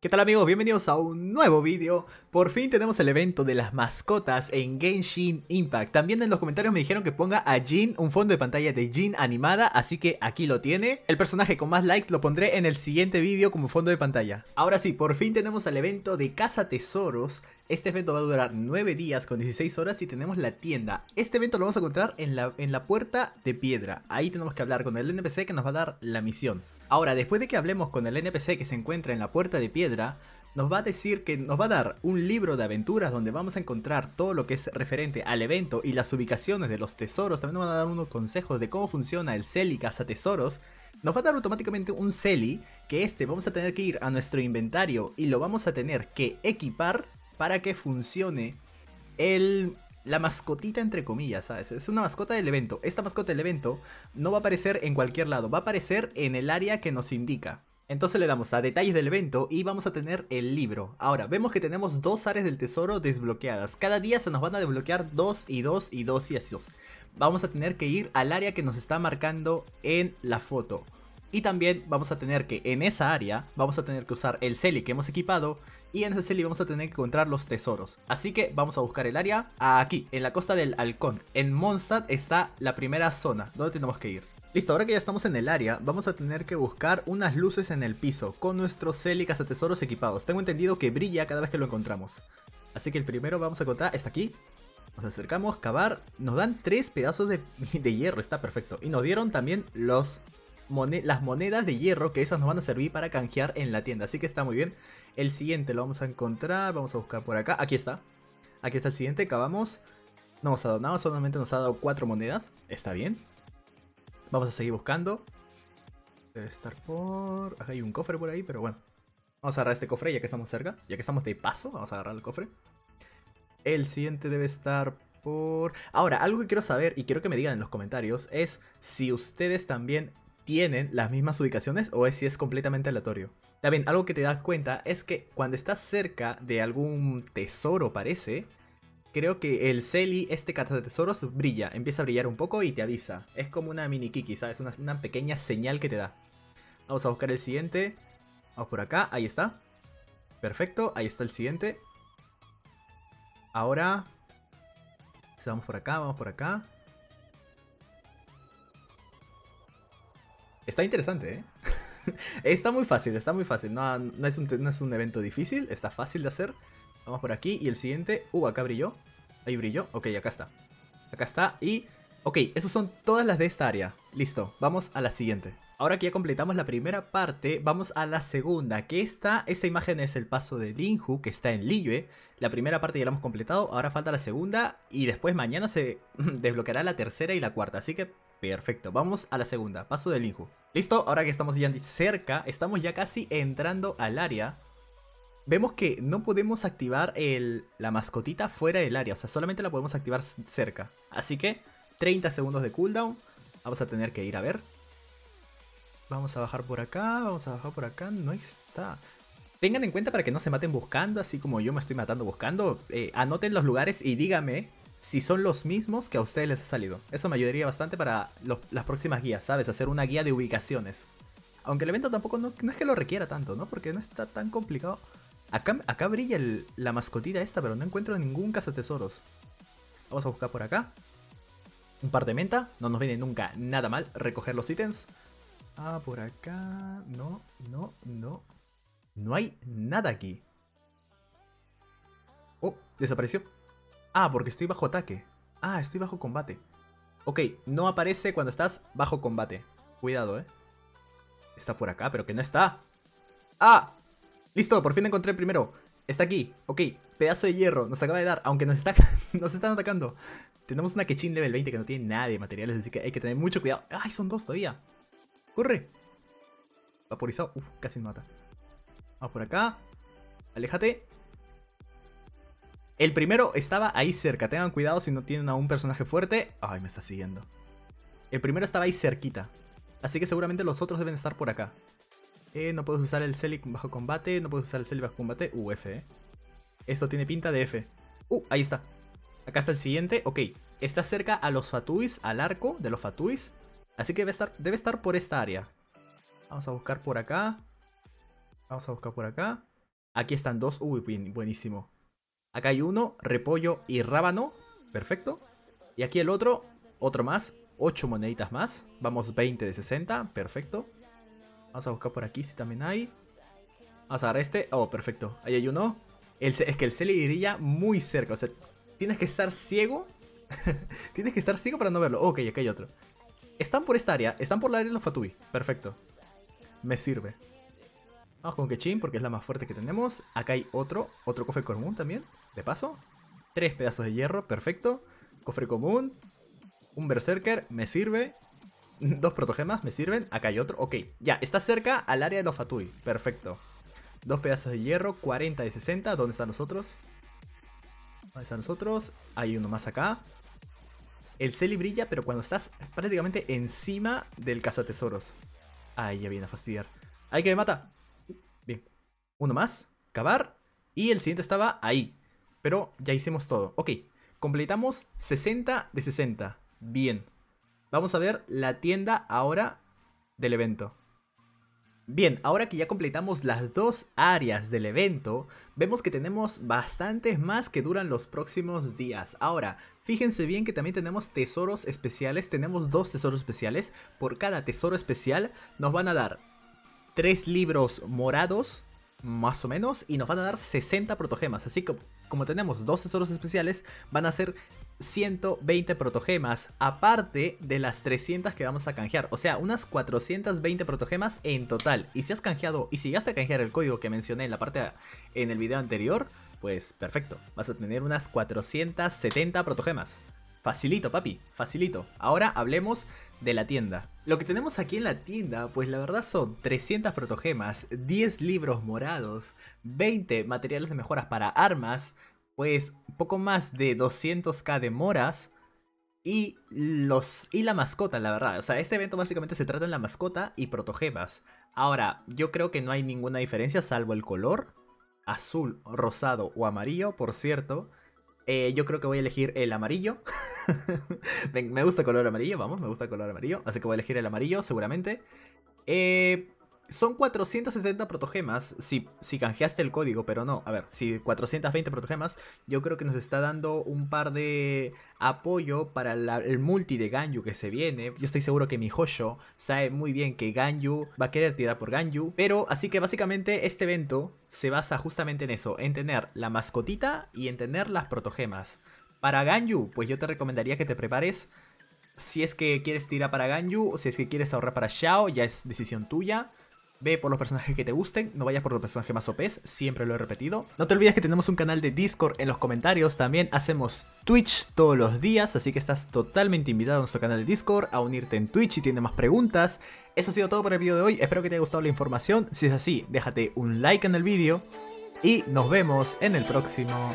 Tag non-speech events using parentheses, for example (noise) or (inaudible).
¿Qué tal amigos? Bienvenidos a un nuevo vídeo. Por fin tenemos el evento de las mascotas en Genshin Impact. También en los comentarios me dijeron que ponga a Jin, un fondo de pantalla de Jin animada, así que aquí lo tiene. El personaje con más likes lo pondré en el siguiente vídeo como fondo de pantalla. Ahora sí, por fin tenemos el evento de Casa Tesoros. Este evento va a durar 9 días con 16 horas y tenemos la tienda. Este evento lo vamos a encontrar en la, en la puerta de piedra. Ahí tenemos que hablar con el NPC que nos va a dar la misión. Ahora, después de que hablemos con el NPC que se encuentra en la puerta de piedra, nos va a decir que nos va a dar un libro de aventuras donde vamos a encontrar todo lo que es referente al evento y las ubicaciones de los tesoros. También nos va a dar unos consejos de cómo funciona el Celi Casa Tesoros. Nos va a dar automáticamente un Celi que este vamos a tener que ir a nuestro inventario y lo vamos a tener que equipar para que funcione el la mascotita entre comillas, ¿sabes? Es una mascota del evento. Esta mascota del evento no va a aparecer en cualquier lado, va a aparecer en el área que nos indica. Entonces le damos a detalles del evento y vamos a tener el libro. Ahora, vemos que tenemos dos áreas del tesoro desbloqueadas. Cada día se nos van a desbloquear dos y dos y dos y así. Vamos a tener que ir al área que nos está marcando en la foto. Y también vamos a tener que en esa área vamos a tener que usar el Celi que hemos equipado y en ese Celi vamos a tener que encontrar los tesoros. Así que vamos a buscar el área aquí, en la costa del Halcón. En Mondstadt está la primera zona donde tenemos que ir. Listo, ahora que ya estamos en el área, vamos a tener que buscar unas luces en el piso con nuestros Celi tesoros equipados. Tengo entendido que brilla cada vez que lo encontramos. Así que el primero vamos a encontrar está aquí. Nos acercamos, cavar. Nos dan tres pedazos de, (laughs) de hierro, está perfecto. Y nos dieron también los las monedas de hierro que esas nos van a servir para canjear en la tienda. Así que está muy bien. El siguiente lo vamos a encontrar. Vamos a buscar por acá. Aquí está. Aquí está el siguiente. Acabamos. No nos ha dado nada. Solamente nos ha dado cuatro monedas. Está bien. Vamos a seguir buscando. Debe estar por... hay un cofre por ahí, pero bueno. Vamos a agarrar este cofre ya que estamos cerca. Ya que estamos de paso, vamos a agarrar el cofre. El siguiente debe estar por... Ahora, algo que quiero saber y quiero que me digan en los comentarios es si ustedes también tienen las mismas ubicaciones o es si es completamente aleatorio. También algo que te das cuenta es que cuando estás cerca de algún tesoro parece, creo que el Celi, este tesoros brilla, empieza a brillar un poco y te avisa. Es como una mini kiki, ¿sabes? Una, una pequeña señal que te da. Vamos a buscar el siguiente. Vamos por acá, ahí está. Perfecto, ahí está el siguiente. Ahora... Vamos por acá, vamos por acá. Está interesante, ¿eh? (laughs) está muy fácil, está muy fácil. No, es un, no, es un, evento difícil, está fácil de hacer. Vamos por aquí y el siguiente... Uh, acá brilló. Ahí brilló. Ok, acá está. Acá está y... Ok, esas son todas las de esta área. Listo, vamos a la siguiente. Ahora que ya completamos la primera parte, vamos a la segunda, que esta, esta imagen es el paso de Linhu, que está en Liyue. La primera parte ya la hemos completado, ahora falta la segunda, y después mañana se (laughs) desbloqueará la tercera y la cuarta, así que Perfecto, vamos a la segunda, paso del Inju. Listo, ahora que estamos ya cerca, estamos ya casi entrando al área. Vemos que no podemos activar la mascotita fuera del área, o sea, solamente la podemos activar cerca. Así que 30 segundos de cooldown, vamos a tener que ir a ver. Vamos a bajar por acá, vamos a bajar por acá, no está. Tengan en cuenta para que no se maten buscando, así como yo me estoy matando buscando. Eh, anoten los lugares y díganme si son los mismos que a ustedes les ha salido. Eso me ayudaría bastante para las próximas guías, ¿sabes? Hacer una guía de ubicaciones. Aunque el evento tampoco no, es que lo requiera tanto, ¿no? Porque no está tan complicado. Acá, acá brilla la mascotita esta, pero no encuentro ningún cazatesoros. Vamos a buscar por acá. Un par de menta. No nos viene nunca nada mal recoger los ítems. Ah, por acá. No, no, no. No hay nada aquí. Oh, desapareció. Ah, porque estoy bajo ataque. Ah, estoy bajo combate. Ok, no aparece cuando estás bajo combate. Cuidado, eh. Está por acá, pero que no está. ¡Ah! Listo, por fin encontré el primero. Está aquí. Ok, pedazo de hierro. Nos acaba de dar, aunque nos, está, (laughs) nos están atacando. Tenemos una Kechin level 20 que no tiene nada de materiales, así que hay que tener mucho cuidado. ¡Ay, son dos todavía! ¡Corre! Vaporizado. Uf, casi me mata. Vamos por acá. Aléjate. El primero estaba ahí cerca. Tengan cuidado si no tienen a un personaje fuerte. Ay, me está siguiendo. El primero estaba ahí cerquita. Así que seguramente los otros deben estar por acá. Eh, no puedes usar el Celic bajo combate. No puedes usar el Celic bajo combate. Uh, F, eh. Esto tiene pinta de F. Uh, ahí está. Acá está el siguiente. Ok. Está cerca a los Fatuis, al arco de los Fatuis. Así que debe estar, debe estar por esta área. Vamos a buscar por acá. Vamos a buscar por acá. Aquí están dos. Uy, buenísimo. Acá hay uno, repollo y rábano. Perfecto. Y aquí el otro, otro más. 8 moneditas más. Vamos 20 de 60. Perfecto. Vamos a buscar por aquí si también hay. Vamos a ver este. Oh, perfecto. Ahí hay uno. es que el Celi iría muy cerca. O sea, tienes que estar ciego. (laughs) tienes que estar ciego para no verlo. Ok, aquí hay otro. Están por esta área. Están por la área de los Fatui. Perfecto. Me sirve. Vamos con Kechin porque es la más fuerte que tenemos. Acá hay otro. Otro cofre común también. De paso. Tres pedazos de hierro. Perfecto. Cofre común. Un Berserker. Me sirve. (laughs) Dos protogemas. Me sirven. Acá hay otro. Ok. Ya. Está cerca al área de los Fatui. Perfecto. Dos pedazos de hierro. 40 de 60. ¿Dónde están los otros? ¿Dónde están los otros? Hay uno más acá. El Celi brilla, pero cuando estás prácticamente encima del cazatesoros. Ay, ya viene a fastidiar. ¡Ay, que me mata! Uno más. Cavar. Y el siguiente estaba ahí. Pero ya hicimos todo. Ok. Completamos 60 de 60. Bien. Vamos a ver la tienda ahora del evento. Bien, ahora que ya completamos las dos áreas del evento, vemos que tenemos bastantes más que duran los próximos días. Ahora, fíjense bien que también tenemos tesoros especiales, tenemos dos tesoros especiales. Por cada tesoro especial nos van a dar tres libros morados, más o menos, y nos van a dar 60 protogemas. Así que como tenemos dos tesoros especiales, van a ser 120 protogemas, aparte de las 300 que vamos a canjear. O sea, unas 420 protogemas en total. Y si has canjeado, y si llegaste a canjear el código que mencioné en la parte en el video anterior, pues perfecto. Vas a tener unas 470 protogemas. Facilito, papi, facilito. Ahora hablemos de la tienda. Lo que tenemos aquí en la tienda, pues la verdad son 300 protogemas, 10 libros morados, 20 materiales de mejoras para armas, pues poco más de 200k de moras y los y la mascota, la verdad. O sea, este evento básicamente se trata de la mascota y protogemas. Ahora, yo creo que no hay ninguna diferencia salvo el color, azul, rosado o amarillo, por cierto. Eh, yo creo que voy a elegir el amarillo. (laughs) me gusta el color amarillo, vamos, me gusta el color amarillo. Así que voy a elegir el amarillo, seguramente. Eh, son 470 protogemas si, si canjeaste el código, pero no. A ver, si 420 protogemas, yo creo que nos está dando un par de apoyo para el multi de Ganyu que se viene. Yo estoy seguro que mi Hosho sabe muy bien que Ganyu va a querer tirar por Ganyu. Pero así que básicamente este evento se basa justamente en eso, en tener la mascotita y en tener las protogemas. Para Ganyu, pues yo te recomendaría que te prepares si es que quieres tirar para Ganyu o si es que quieres ahorrar para Xiao, ya es decisión tuya. Ve por los personajes que te gusten, no vayas por los personajes más OPs, siempre lo he repetido. No te olvides que tenemos un canal de Discord en los comentarios, también hacemos Twitch todos los días, así que estás totalmente invitado a nuestro canal de Discord, a unirte en Twitch si tienes más preguntas. Eso ha sido todo por el video de hoy, espero que te haya gustado la información, si es así, déjate un like en el vídeo y nos vemos en el próximo.